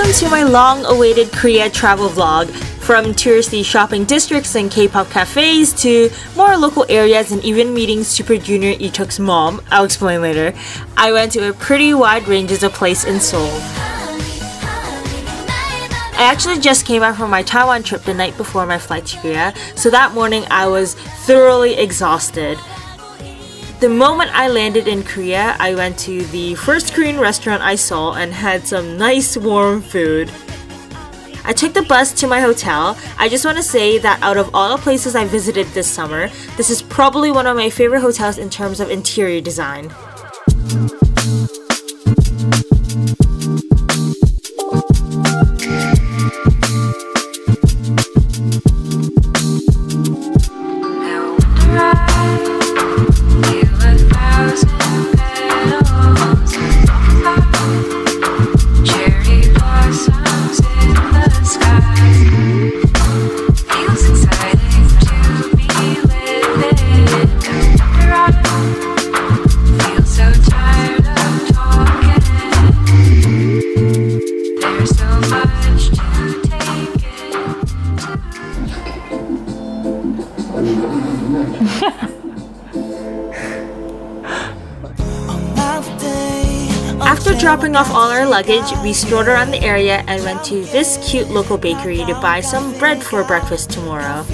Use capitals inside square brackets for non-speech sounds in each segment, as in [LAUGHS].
Welcome to my long-awaited Korea travel vlog. From touristy shopping districts and K-pop cafes to more local areas and even meeting Super Junior Leeteuk's mom, I'll explain later, I went to a pretty wide ranges of place in Seoul. I actually just came back from my Taiwan trip the night before my flight to Korea, so that morning I was thoroughly exhausted. The moment I landed in Korea, I went to the first Korean restaurant I saw and had some nice warm food. I took the bus to my hotel. I just want to say that out of all the places I visited this summer, this is probably one of my favorite hotels in terms of interior design. After dropping off all our luggage, we strolled around the area and went to this cute local bakery to buy some bread for breakfast tomorrow.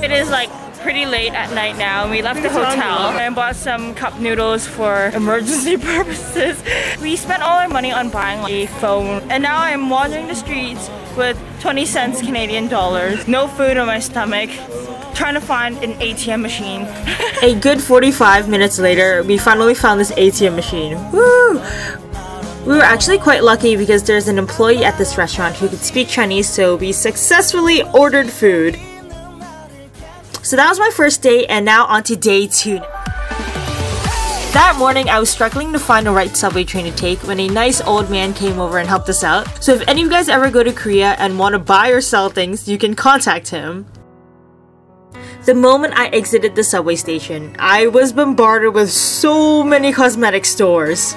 It is like pretty late at night now and we left the hotel and bought some cup noodles for [LAUGHS] emergency purposes. We spent all our money on buying a phone and now I'm wandering the streets with 20 cents Canadian dollars, no food on my stomach, trying to find an ATM machine. [LAUGHS] a good 45 minutes later, we finally found this ATM machine. Woo! We were actually quite lucky because there's an employee at this restaurant who could speak Chinese, so we successfully ordered food. So that was my first day, and now on to day two. That morning, I was struggling to find the right subway train to take when a nice old man came over and helped us out. So if any of you guys ever go to Korea and want to buy or sell things, you can contact him. The moment I exited the subway station, I was bombarded with so many cosmetic stores.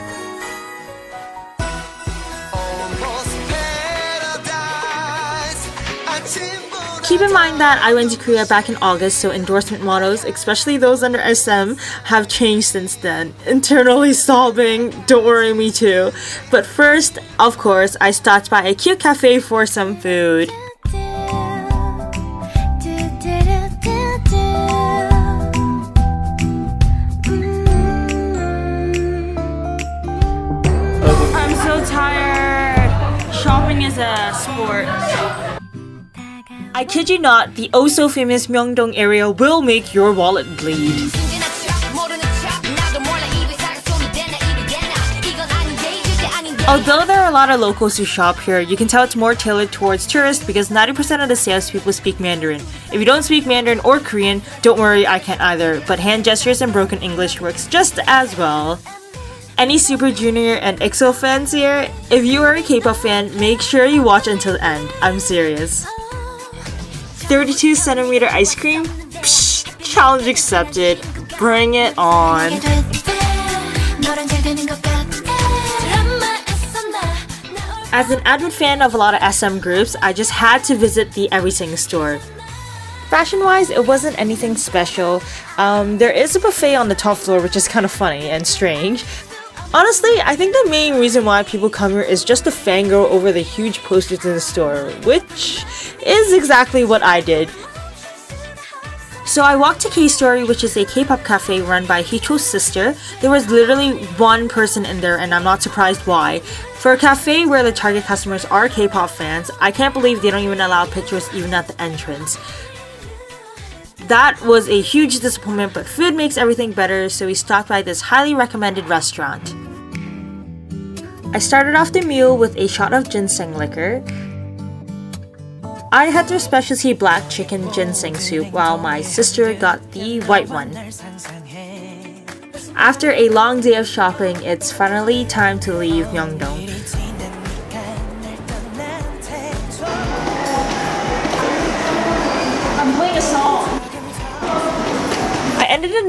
Keep in mind that I went to Korea back in August, so endorsement models, especially those under SM, have changed since then. Internally sobbing, don't worry, me too. But first, of course, I stopped by a cute cafe for some food. I'm so tired. Shopping is a sport. I kid you not, the oh so famous Myeongdong area will make your wallet bleed. Although there are a lot of locals who shop here, you can tell it's more tailored towards tourists because 90% of the salespeople speak Mandarin. If you don't speak Mandarin or Korean, don't worry, I can't either, but hand gestures and broken English works just as well. Any Super Junior and EXO fans here? If you are a K-pop fan, make sure you watch until the end. I'm serious. 32 centimeter ice cream? Psh, challenge accepted. Bring it on. As an avid fan of a lot of SM groups, I just had to visit the Everysing store. Fashion wise, it wasn't anything special. Um, there is a buffet on the top floor, which is kind of funny and strange. Honestly, I think the main reason why people come here is just to fangirl over the huge posters in the store, which is exactly what I did. So I walked to K-Story, which is a K-pop cafe run by Heechul's sister. There was literally one person in there and I'm not surprised why. For a cafe where the target customers are K-pop fans, I can't believe they don't even allow pictures even at the entrance. That was a huge disappointment, but food makes everything better, so we stopped by this highly recommended restaurant. I started off the meal with a shot of ginseng liquor. I had their specialty black chicken ginseng soup while my sister got the white one. After a long day of shopping, it's finally time to leave Myeongdong.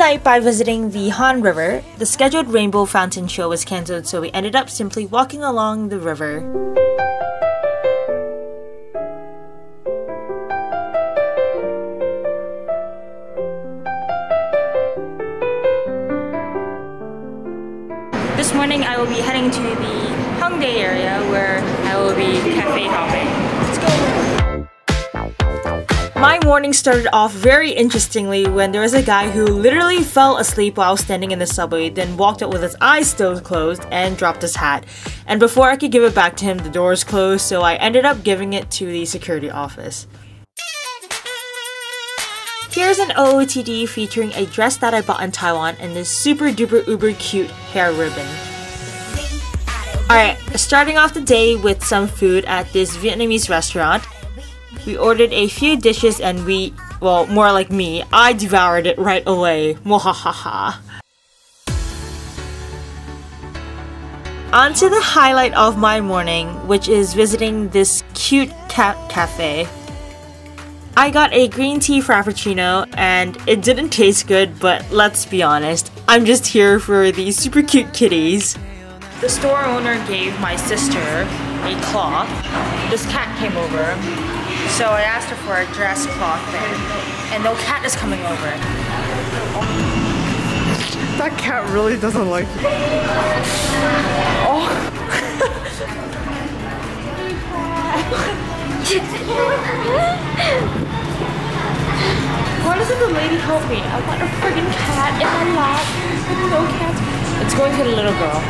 By visiting the Han River. The scheduled rainbow fountain show was cancelled, so we ended up simply walking along the river. This morning I will be heading to the Hongdae area where I will be cafe hopping. My morning started off very interestingly when there was a guy who literally fell asleep while standing in the subway, then walked out with his eyes still closed and dropped his hat. And before I could give it back to him, the doors closed, so I ended up giving it to the security office. Here's an OOTD featuring a dress that I bought in Taiwan and this super duper uber cute hair ribbon. Alright, starting off the day with some food at this Vietnamese restaurant. We ordered a few dishes and we, well, more like me, I devoured it right away. Mwahaha. On to the highlight of my morning, which is visiting this cute cat cafe. I got a green tea frappuccino and it didn't taste good, but let's be honest, I'm just here for these super cute kitties. The store owner gave my sister a cloth. This cat came over, so I asked her for a dress cloth thing. and no cat is coming over. That cat really doesn't like you. Oh. [LAUGHS] Why doesn't the lady help me? I want a friggin' cat in my lap. With no cats. It's going to the little girl.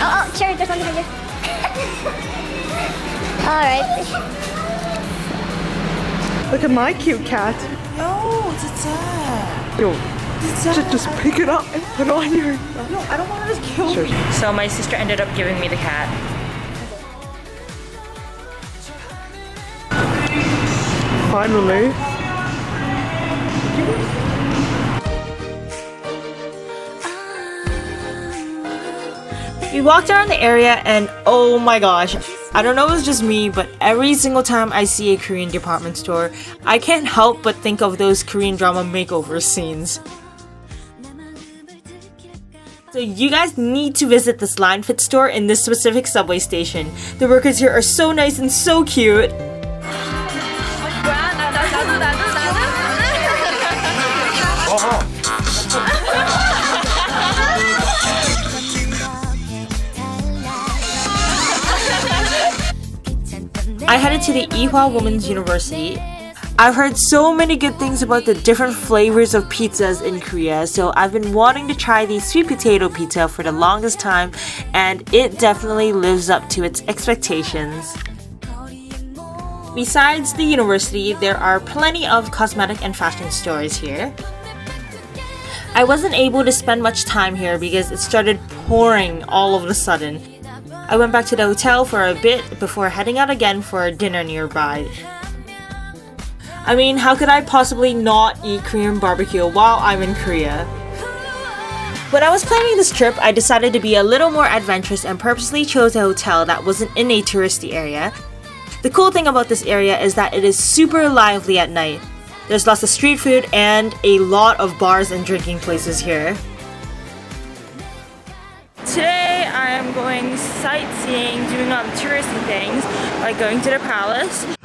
Oh, oh, sure, there's one behind you. [LAUGHS] Alright. Look at my cute cat. No, it's a Yo, just, just pick it up and put it on your. No, I don't want her to kill Sure. me. So my sister ended up giving me the cat. Finally. We walked around the area and oh my gosh, I don't know if it's just me, but every single time I see a Korean department store, I can't help but think of those Korean drama makeover scenes. So you guys need to visit this LineFit store in this specific subway station. The workers here are so nice and so cute. I headed to the Ewha Women's University. I've heard so many good things about the different flavors of pizzas in Korea, so I've been wanting to try the sweet potato pizza for the longest time, and it definitely lives up to its expectations. Besides the university, there are plenty of cosmetic and fashion stores here. I wasn't able to spend much time here because it started pouring all of a sudden. I went back to the hotel for a bit before heading out again for dinner nearby. I mean, how could I possibly not eat Korean barbecue while I'm in Korea? When I was planning this trip, I decided to be a little more adventurous and purposely chose a hotel that wasn't in a touristy area. The cool thing about this area is that it is super lively at night. There's lots of street food and a lot of bars and drinking places here. Today I am going sightseeing, doing all the touristy things, like going to the palace.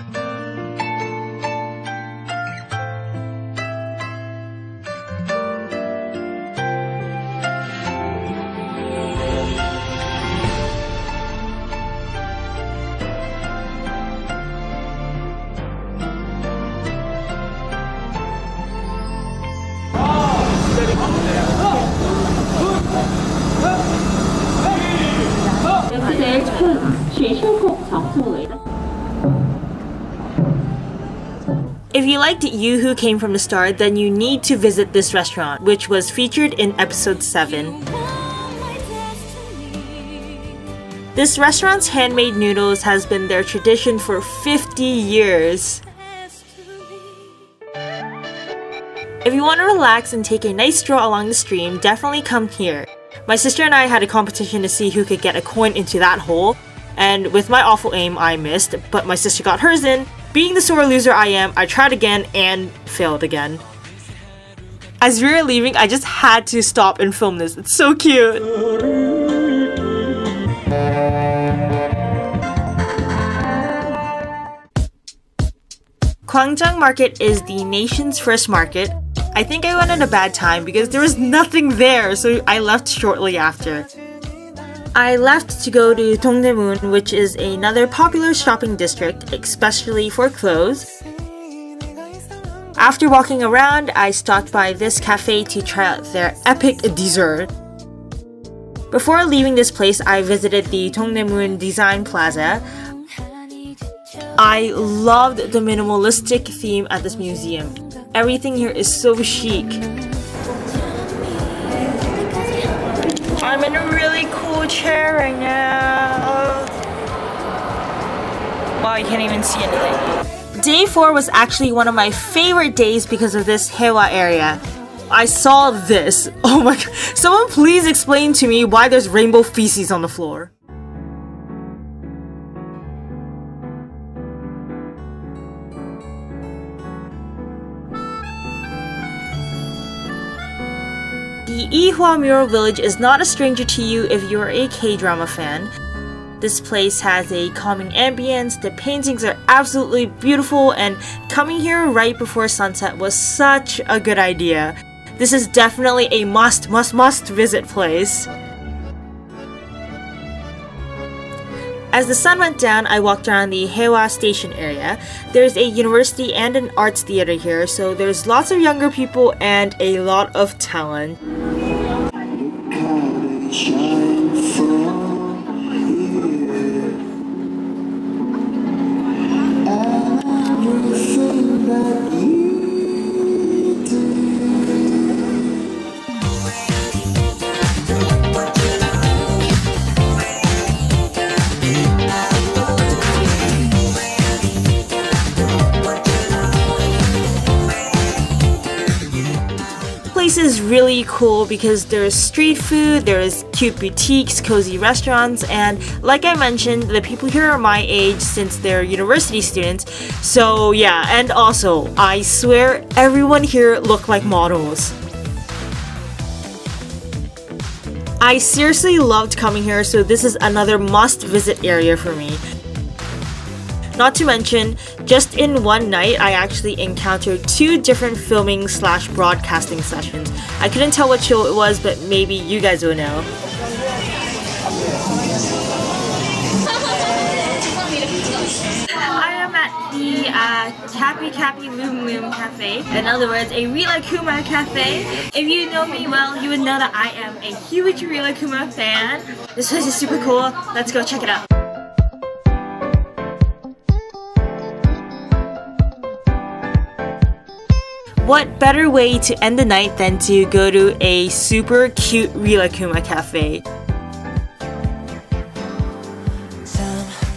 If you liked You Who Came From the Stars, then you need to visit this restaurant, which was featured in episode 7. This restaurant's handmade noodles has been their tradition for 50 years. If you want to relax and take a nice stroll along the stream, definitely come here. My sister and I had a competition to see who could get a coin into that hole, and with my awful aim, I missed, but my sister got hers in. Being the sore loser I am, I tried again and failed again. As we were leaving, I just had to stop and film this. It's so cute. Gwangjang Market is the nation's first market. I think I went at a bad time because there was nothing there, so I left shortly after. I left to go to Dongdaemun, which is another popular shopping district, especially for clothes. After walking around, I stopped by this cafe to try out their epic dessert. Before leaving this place, I visited the Dongdaemun Design Plaza. I loved the minimalistic theme at this museum. Everything here is so chic. I'm in a really cool chair right now. Wow, you can't even see anything. Day 4 was actually one of my favorite days because of this Hyehwa area. I saw this. [LAUGHS] Oh my god. Someone please explain to me why there's rainbow feces on the floor. Ihwa Mural Village is not a stranger to you if you're a K-drama fan. This place has a calming ambience, the paintings are absolutely beautiful, and coming here right before sunset was such a good idea. This is definitely a must, must, must visit place. As the sun went down, I walked around the Hyehwa station area. There's a university and an arts theater here, so there's lots of younger people and a lot of talent. Place is really cool because there's street food, there's cute boutiques, cozy restaurants, and like I mentioned, the people here are my age since they're university students. So yeah, and also, I swear everyone here look like models. I seriously loved coming here, so this is another must visit area for me. Not to mention, just in one night, I actually encountered two different filming slash broadcasting sessions. I couldn't tell what show it was, but maybe you guys will know. I am at the uh, Capicapi Loomloom Cafe. In other words, a Rilakkuma cafe. If you know me well, you would know that I am a huge Rilakkuma fan. This place is super cool. Let's go check it out. What better way to end the night than to go to a super cute Rilakkuma cafe?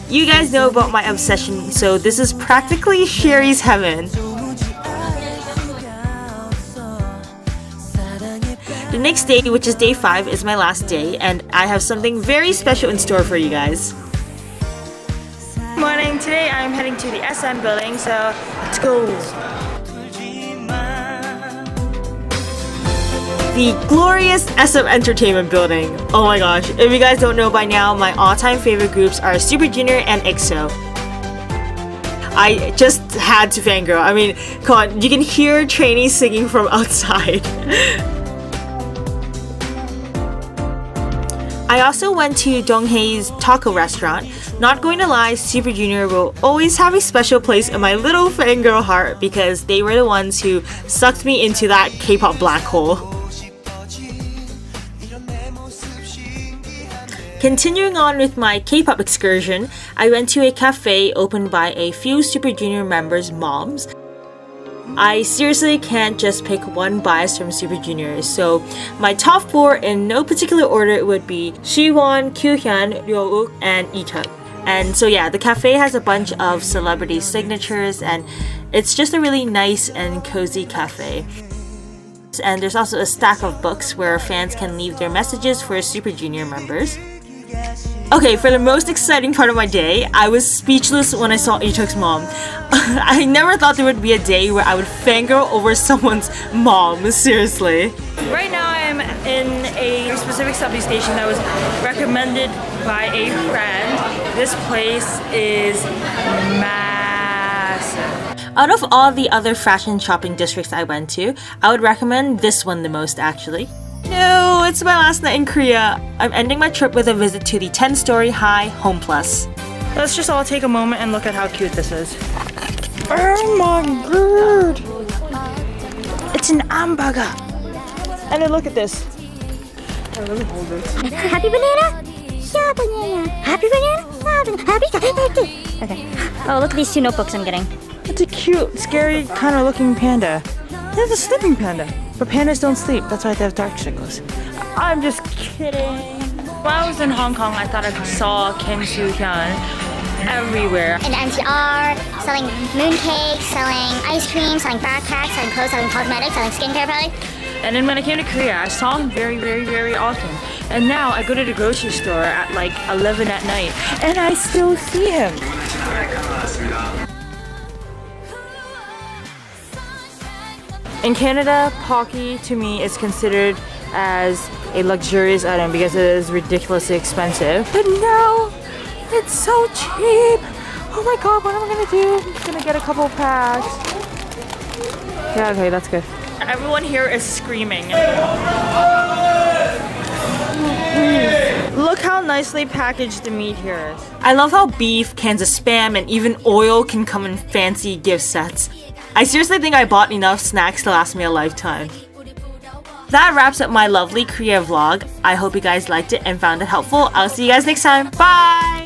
You guys know about my obsession, so this is practically Sherry's heaven. The next day, which is day 5, is my last day, and I have something very special in store for you guys. Morning, today I'm heading to the SM building, so let's go! The glorious SM Entertainment building. Oh my gosh, if you guys don't know by now, my all-time favorite groups are Super Junior and EXO. I just had to fangirl. I mean, come on, you can hear trainees singing from outside. [LAUGHS] I also went to Donghae's taco restaurant. Not going to lie, Super Junior will always have a special place in my little fangirl heart because they were the ones who sucked me into that K-pop black hole. Continuing on with my K-pop excursion, I went to a cafe opened by a few Super Junior members' moms. I seriously can't just pick one bias from Super Junior, so my top four in no particular order would be Siwon, Kyuhyun, Ryeowook, and Leeteuk. And so yeah, the cafe has a bunch of celebrity signatures and it's just a really nice and cozy cafe. And there's also a stack of books where fans can leave their messages for Super Junior members. Okay, for the most exciting part of my day, I was speechless when I saw Leeteuk's mom. [LAUGHS] I never thought there would be a day where I would fangirl over [LAUGHS] someone's mom, seriously. Right now I'm in a specific subway station that was recommended by a friend. This place is massive. Out of all the other fashion shopping districts I went to, I would recommend this one the most actually. No, it's my last night in Korea. I'm ending my trip with a visit to the 10-story high Home Plus. Let's just all take a moment and look at how cute this is. Oh my god! It's an hamburger! And then look at this. Happy banana? Yeah, banana. Happy banana? Yeah, banana. Happy banana. Okay. Oh, look at these two notebooks I'm getting. It's a cute, scary kind of looking panda. There's a sleeping panda. But pandas don't sleep. That's why they have dark circles. I'm just kidding. When I was in Hong Kong, I thought I saw Kim Soo Hyun everywhere. In NCR, selling mooncakes, selling ice cream, selling backpacks, selling clothes, selling cosmetics, selling skincare products. And then when I came to Korea, I saw him very, very, very often. And now I go to the grocery store at like 11 at night, and I still see him. In Canada, Pocky to me is considered as a luxurious item because it is ridiculously expensive. But now, it's so cheap. Oh my god, what am I gonna do? I'm just gonna get a couple packs. Yeah, okay, that's good. Everyone here is screaming. Look how nicely packaged the meat here is. I love how beef, cans of spam, and even oil can come in fancy gift sets. I seriously think I bought enough snacks to last me a lifetime. That wraps up my lovely Korea vlog. I hope you guys liked it and found it helpful. I'll see you guys next time. Bye!